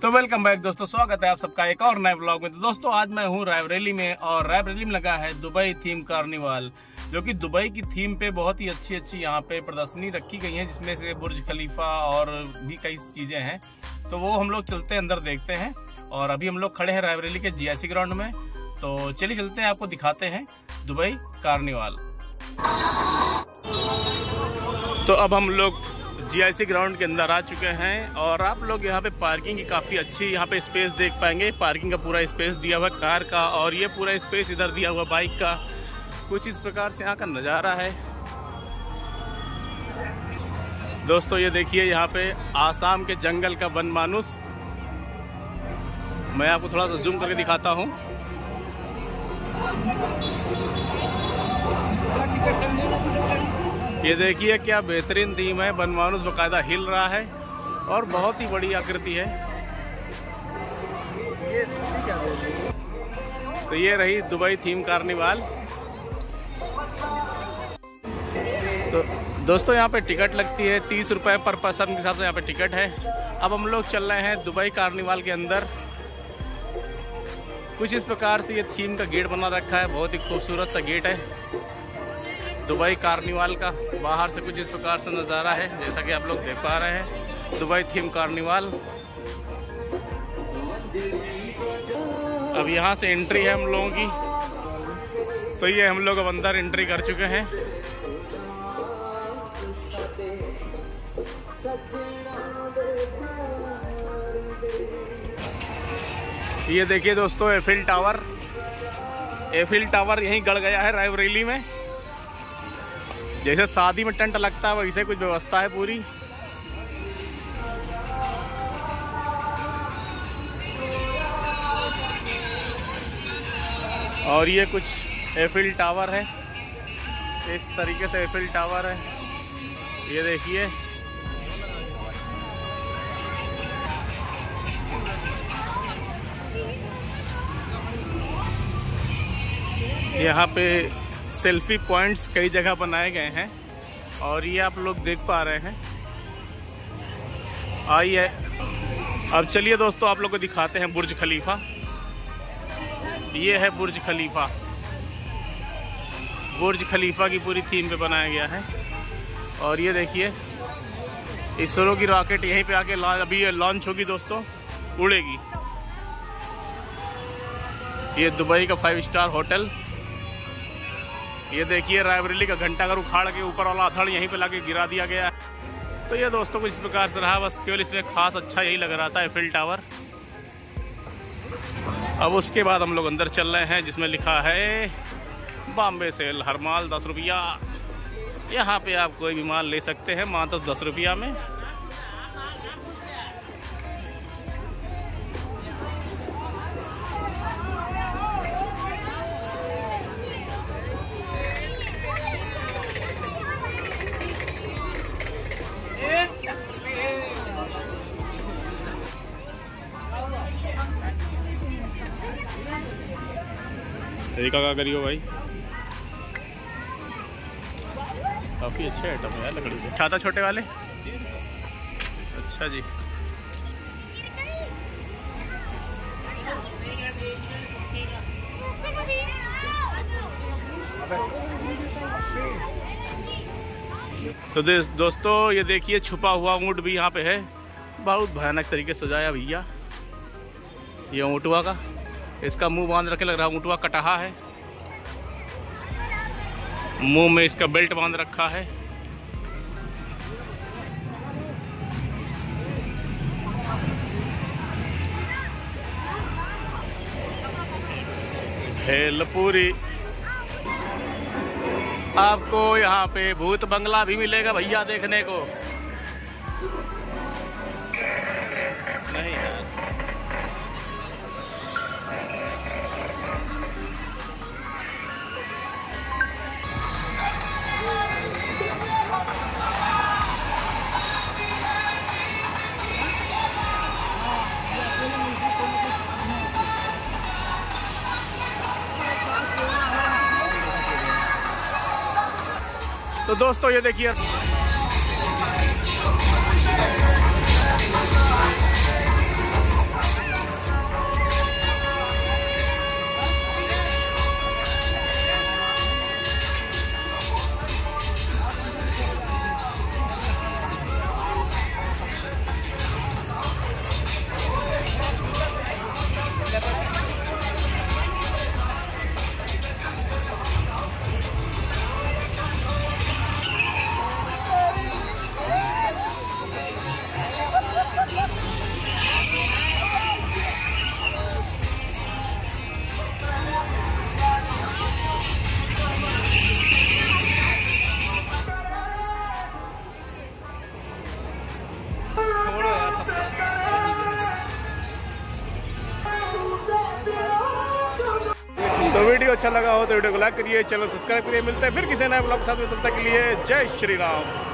तो welcome back दोस्तों, स्वागत है आप सबका एक और नए ब्लॉग में। तो दोस्तों, आज मैं हूँ रायबरेली में और रायबरेली में लगा है दुबई थीम कार्निवाल जो कि दुबई की थीम पे बहुत ही अच्छी अच्छी यहाँ पे प्रदर्शनी रखी गई है, जिसमें से बुर्ज खलीफा और भी कई चीज़ें हैं। तो वो हम लोग चलते अंदर देखते हैं और अभी हम लोग खड़े हैं रायबरेली के जीआईसी ग्राउंड में। तो चलिए चलते हैं, आपको दिखाते हैं। Dubai carnival. तो अब हम लोग जीआईसी ग्राउंड के अंदर आ चुके हैं और आप लोग यहाँ पे पार्किंग की काफ़ी अच्छी यहाँ पे स्पेस देख पाएँगे। पार्किंग का पूरा स्पेस दिया हुआ कार का, और ये पूरा स्पेस इधर दिया हुआ बाइक का। कुछ इस प्रकार से यहाँ का नज़ारा है। दोस्तों, ये देखिए यहाँ पे आसाम के जंगल का वन मानुस। मैं आपको थोड़ा सा जूम करके दिखाता हूँ। ये देखिए क्या बेहतरीन थीम है। बनमानुस बकायदा हिल रहा है और बहुत ही बड़ी आकृति है। तो ये रही दुबई थीम कार्निवाल। तो दोस्तों, यहाँ पे टिकट लगती है तीस रुपये पर पर्सन के हिसाब से यहाँ पे टिकट है। अब हम लोग चल रहे हैं दुबई कार्निवाल के अंदर। कुछ इस प्रकार से ये थीम का गेट बना रखा है, बहुत ही खूबसूरत सा गेट है। दुबई कार्निवाल का बाहर से कुछ इस प्रकार से नज़ारा है, जैसा कि आप लोग देख पा रहे हैं। Dubai theme carnival. अब यहाँ से एंट्री है हम लोगों की। तो ये हम लोग अब अंदर एंट्री कर चुके हैं। ये देखिए दोस्तों एफिल टावर एफिल टावर यहीं गड़ गया है रायबरेली में। जैसे शादी में टेंट लगता है, वैसे कुछ व्यवस्था है पूरी। और ये कुछ एफिल टावर है। इस तरीके से एफिल टावर है। ये देखिए। यहाँ पे सेल्फी पॉइंट्स कई जगह बनाए गए हैं और ये आप लोग देख पा रहे हैं। आइए, अब चलिए दोस्तों आप लोग को दिखाते हैं बुर्ज खलीफा। ये है बुर्ज खलीफा। बुर्ज खलीफा की पूरी थीम पे बनाया गया है। और ये देखिए, इसरो की रॉकेट यहीं पे आके अभी ये लॉन्च होगी दोस्तों, उड़ेगी। ये दुबई का फाइव स्टार होटल ये देखिए रायबरेली का घंटा घर उखाड़ के ऊपर वाला अधड़ यहीं पे लाके गिरा दिया गया है। तो ये दोस्तों कुछ इस प्रकार से रहा, बस केवल इसमें खास अच्छा यही लग रहा था एफिल टावर अब उसके बाद हम लोग अंदर चल रहे हैं, जिसमें लिखा है, बॉम्बे सेल, हर माल दस रुपया। यहाँ पे आप कोई भी माल ले सकते हैं, मात्र दस रुपया में। तरीका क्या करियो भाई? काफ़ी अच्छे आइटम है लकड़ी के। छाता छोटे वाले? अच्छा जी। तो दोस्तों ये देखिए छुपा हुआ ऊँट भी यहाँ पे है। बहुत भयानक तरीके से सजाया भैया। ये ऊँटवा का? इसका मुँह बाँध रखे लग रहा ऊँटवा कटहा है। मुँह में इसका बेल्ट बाँध रखा है। भेलपुरी आपको यहाँ पे भूत बंगला भी मिलेगा भैया देखने को। नहीं यार तो दोस्तों ये देखिए तो वीडियो अच्छा लगा हो तो वीडियो को लाइक करिए, चैनल सब्सक्राइब करिए, मिलते हैं फिर किसी नए ब्लॉग के साथ। तब तक के लिए जय श्री राम।